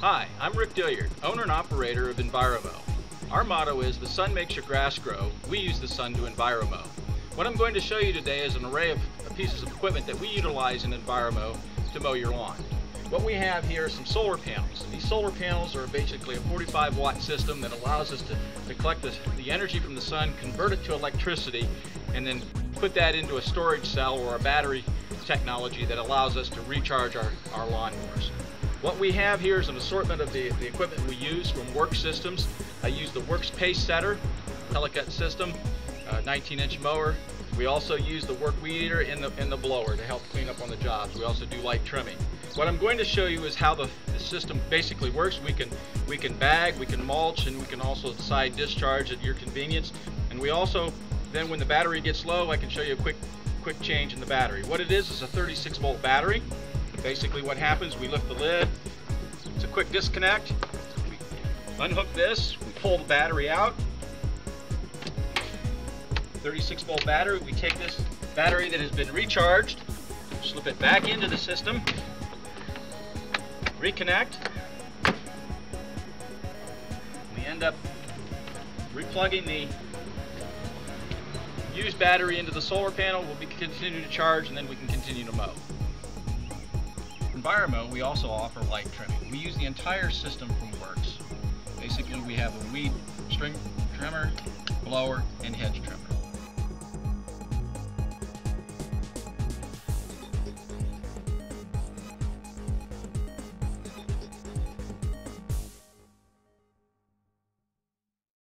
Hi, I'm Rick Dilyard, owner and operator of EnviroMow. Our motto is the sun makes your grass grow, we use the sun to EnviroMow. What I'm going to show you today is an array of pieces of equipment that we utilize in EnviroMow to mow your lawn. What we have here are some solar panels. These solar panels are basically a 45 watt system that allows us to, to collect the, the energy from the sun, convert it to electricity, and then put that into a storage cell or a battery technology that allows us to recharge our, our lawnmowers. What we have here is an assortment of the, the equipment we use from Work Systems. I use the Worx Pace Setter, IntelliCut system, uh, 19 inch mower. We also use the work weed eater in the, in the blower to help clean up on the jobs. We also do light trimming. What I'm going to show you is how the, the system basically works. We can, we can bag, we can mulch, and we can also side discharge at your convenience. And we also, then when the battery gets low, I can show you a quick, quick change in the battery. What it is is a 36 volt battery. Basically what happens, we lift the lid, it's a quick disconnect, we unhook this, we pull the battery out, 36 volt battery, we take this battery that has been recharged, slip it back into the system, reconnect, we end up replugging the used battery into the solar panel, we'll be continuing to charge and then we can continue to mow. EnviroMow, we also offer light trimming. We use the entire system from Worx. Basically, we have a weed string trimmer, blower, and hedge trimmer.